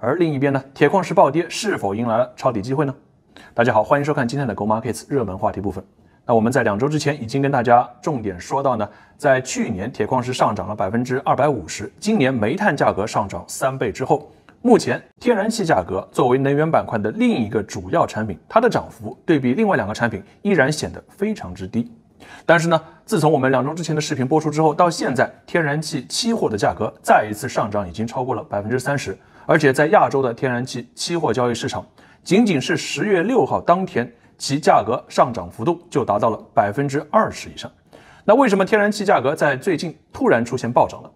而另一边呢，铁矿石暴跌是否迎来了抄底机会呢？大家好，欢迎收看今天的 Go Markets 热门话题部分。那我们在两周之前已经跟大家重点说到呢，在去年铁矿石上涨了百分之二百五十，今年煤炭价格上涨三倍之后，目前天然气价格作为能源板块的另一个主要产品，它的涨幅对比另外两个产品依然显得非常之低。但是呢，自从我们两周之前的视频播出之后，到现在天然气期货的价格再一次上涨，已经超过了百分之三十。而且在亚洲的天然气期货交易市场，仅仅是十月六号当天，其价格上涨幅度就达到了百分之二十以上。那为什么天然气价格在最近突然出现暴涨呢？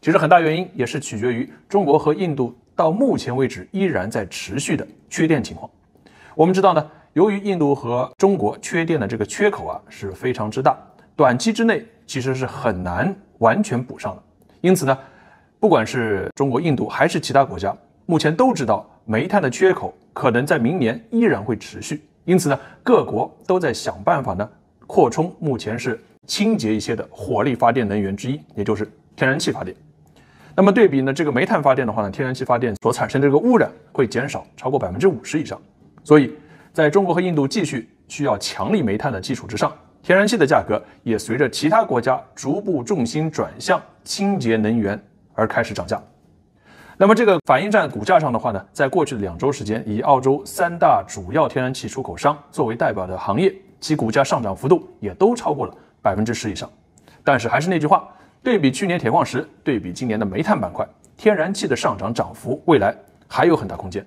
其实很大原因也是取决于中国和印度到目前为止依然在持续的缺电情况。我们知道呢，由于印度和中国缺电的这个缺口啊是非常之大，短期之内其实是很难完全补上的。因此呢。不管是中国、印度还是其他国家，目前都知道煤炭的缺口可能在明年依然会持续，因此呢，各国都在想办法呢扩充目前是清洁一些的火力发电能源之一，也就是天然气发电。那么对比呢这个煤炭发电的话呢，天然气发电所产生的这个污染会减少超过百分之五十以上。所以，在中国和印度继续需要强力煤炭的基础之上，天然气的价格也随着其他国家逐步重心转向清洁能源。而开始涨价，那么这个反应在股价上的话呢，在过去的两周时间，以澳洲三大主要天然气出口商作为代表的行业，其股价上涨幅度也都超过了百分之十以上。但是还是那句话，对比去年铁矿石，对比今年的煤炭板块，天然气的上涨涨幅未来还有很大空间。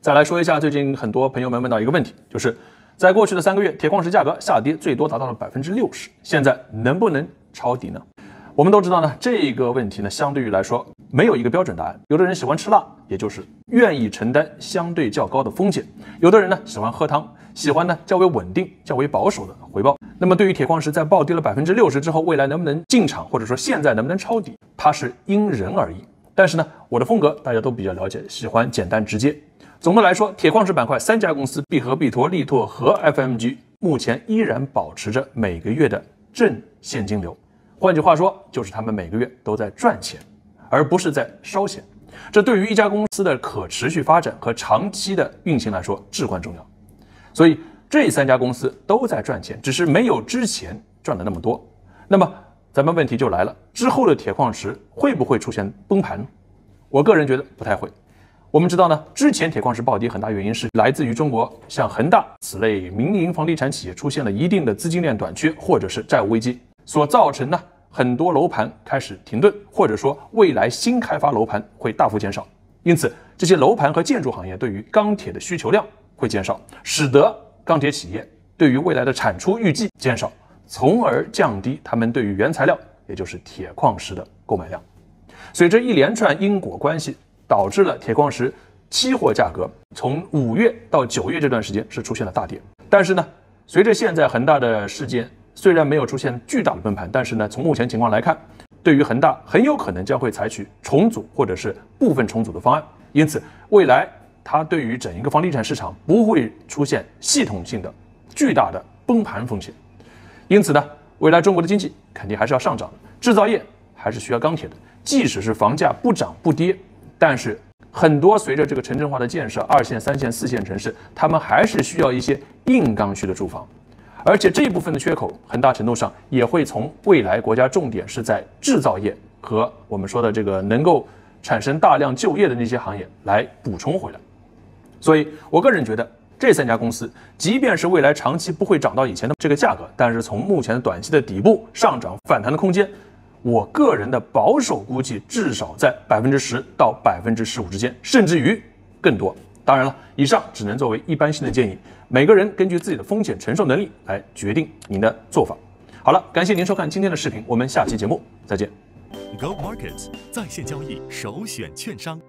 再来说一下，最近很多朋友们问到一个问题，就是在过去的三个月，铁矿石价格下跌最多达到了百分之六十，现在能不能抄底呢？我们都知道呢，这个问题呢，相对于来说没有一个标准答案。有的人喜欢吃辣，也就是愿意承担相对较高的风险；有的人呢喜欢喝汤，喜欢呢较为稳定、较为保守的回报。那么对于铁矿石在暴跌了百分之六十之后，未来能不能进场，或者说现在能不能抄底，它是因人而异。但是呢，我的风格大家都比较了解，喜欢简单直接。总的来说，铁矿石板块三家公司必和必拓、力拓和 FMG 目前依然保持着每个月的正现金流。换句话说，就是他们每个月都在赚钱，而不是在烧钱。这对于一家公司的可持续发展和长期的运行来说至关重要。所以这三家公司都在赚钱，只是没有之前赚的那么多。那么咱们问题就来了：之后的铁矿石会不会出现崩盘呢？我个人觉得不太会。我们知道呢，之前铁矿石暴跌很大原因是来自于中国像恒大此类民营房地产企业出现了一定的资金链短缺，或者是债务危机所造成呢。很多楼盘开始停顿，或者说未来新开发楼盘会大幅减少，因此这些楼盘和建筑行业对于钢铁的需求量会减少，使得钢铁企业对于未来的产出预计减少，从而降低他们对于原材料，也就是铁矿石的购买量。所以这一连串因果关系导致了铁矿石期货价格从五月到九月这段时间是出现了大跌。但是呢，随着现在恒大的事件。虽然没有出现巨大的崩盘，但是呢，从目前情况来看，对于恒大很有可能将会采取重组或者是部分重组的方案。因此，未来它对于整一个房地产市场不会出现系统性的巨大的崩盘风险。因此呢，未来中国的经济肯定还是要上涨的，制造业还是需要钢铁的。即使是房价不涨不跌，但是很多随着这个城镇化的建设，二线、三线、四线城市，他们还是需要一些硬刚需的住房。而且这一部分的缺口，很大程度上也会从未来国家重点是在制造业和我们说的这个能够产生大量就业的那些行业来补充回来。所以我个人觉得，这三家公司，即便是未来长期不会涨到以前的这个价格，但是从目前的短期的底部上涨反弹的空间，我个人的保守估计至少在百分之十到百分之十五之间，甚至于更多。当然了，以上只能作为一般性的建议，每个人根据自己的风险承受能力来决定您的做法。好了，感谢您收看今天的视频，我们下期节目再见。Go Markets 在线交易首选券商。